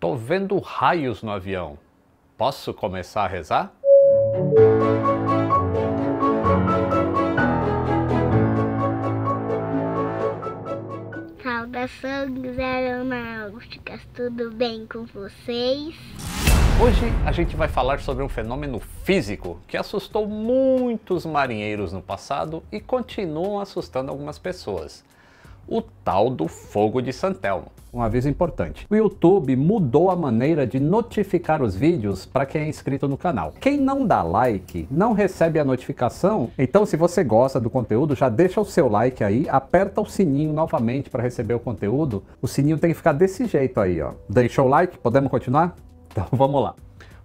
Tô vendo raios no avião. Posso começar a rezar? Saudações aeronáuticas, tudo bem com vocês? Hoje a gente vai falar sobre um fenômeno físico que assustou muitos marinheiros no passado e continuam assustando algumas pessoas o tal do fogo de Santelmo. Um aviso importante. O YouTube mudou a maneira de notificar os vídeos para quem é inscrito no canal. Quem não dá like não recebe a notificação, então se você gosta do conteúdo, já deixa o seu like aí, aperta o sininho novamente para receber o conteúdo. O sininho tem que ficar desse jeito aí, ó. Deixou o like? Podemos continuar? Então vamos lá.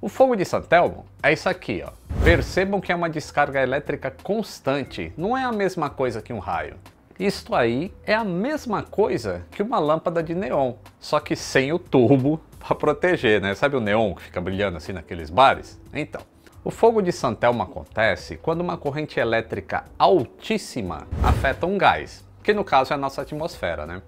O fogo de Santelmo é isso aqui, ó. Percebam que é uma descarga elétrica constante, não é a mesma coisa que um raio. Isto aí é a mesma coisa que uma lâmpada de neon, só que sem o tubo para proteger, né? Sabe o neon que fica brilhando assim naqueles bares? Então, o fogo de Santelmo acontece quando uma corrente elétrica altíssima afeta um gás, que no caso é a nossa atmosfera, né?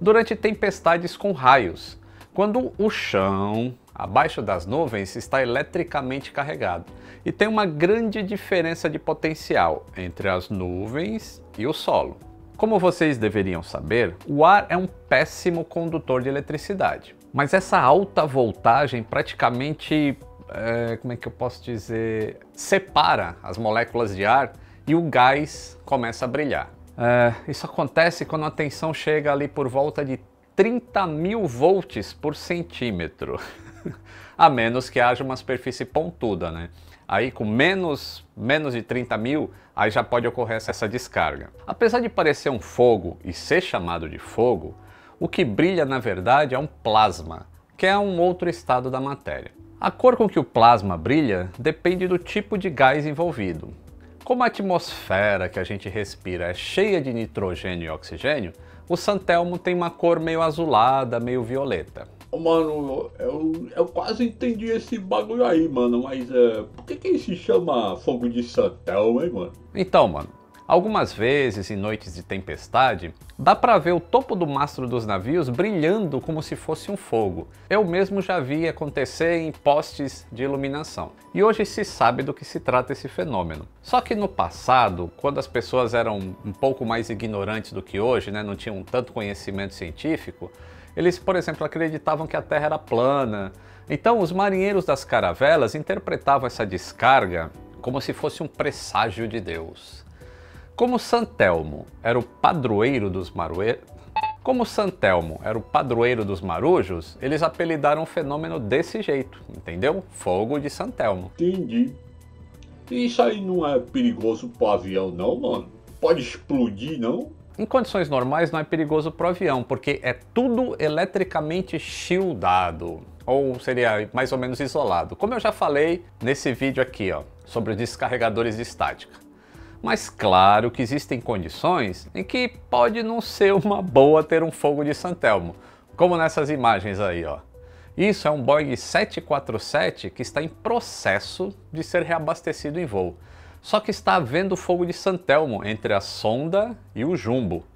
Durante tempestades com raios, quando o chão, abaixo das nuvens, está eletricamente carregado. E tem uma grande diferença de potencial entre as nuvens e o solo. Como vocês deveriam saber, o ar é um péssimo condutor de eletricidade. Mas essa alta voltagem praticamente, é, como é que eu posso dizer, separa as moléculas de ar e o gás começa a brilhar. É, isso acontece quando a tensão chega ali por volta de 30 mil volts por centímetro. a menos que haja uma superfície pontuda, né? Aí com menos, menos de 30 mil, aí já pode ocorrer essa descarga. Apesar de parecer um fogo e ser chamado de fogo, o que brilha na verdade é um plasma, que é um outro estado da matéria. A cor com que o plasma brilha depende do tipo de gás envolvido. Como a atmosfera que a gente respira é cheia de nitrogênio e oxigênio, o santelmo tem uma cor meio azulada, meio violeta. Mano, eu, eu quase entendi esse bagulho aí, mano, mas é, por que que se chama fogo de Santelmo, hein, mano? Então, mano, algumas vezes em noites de tempestade, dá para ver o topo do mastro dos navios brilhando como se fosse um fogo. Eu mesmo já vi acontecer em postes de iluminação. E hoje se sabe do que se trata esse fenômeno. Só que no passado, quando as pessoas eram um pouco mais ignorantes do que hoje, né, não tinham tanto conhecimento científico, eles, por exemplo, acreditavam que a Terra era plana. Então, os marinheiros das caravelas interpretavam essa descarga como se fosse um presságio de Deus. Como Santelmo era o padroeiro dos marueiros, como Santelmo era o padroeiro dos marujos, eles apelidaram o fenômeno desse jeito, entendeu? Fogo de Santelmo. Entendi. Isso aí não é perigoso pro avião não, mano? Pode explodir não? Em condições normais não é perigoso para o avião, porque é tudo eletricamente shieldado, ou seria mais ou menos isolado, como eu já falei nesse vídeo aqui, ó, sobre os descarregadores de estática. Mas claro que existem condições em que pode não ser uma boa ter um fogo de Santelmo, como nessas imagens aí, ó. Isso é um Boeing 747 que está em processo de ser reabastecido em voo. Só que está havendo fogo de Santelmo entre a sonda e o jumbo.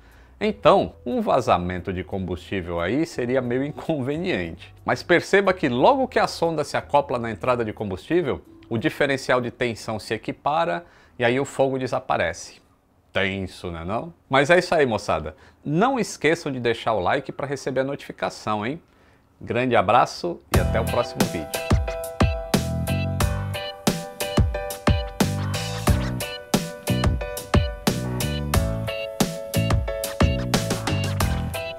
Então, um vazamento de combustível aí seria meio inconveniente. Mas perceba que logo que a sonda se acopla na entrada de combustível, o diferencial de tensão se equipara e aí o fogo desaparece. Tenso, né não? Mas é isso aí, moçada. Não esqueçam de deixar o like para receber a notificação, hein? Grande abraço e até o próximo vídeo.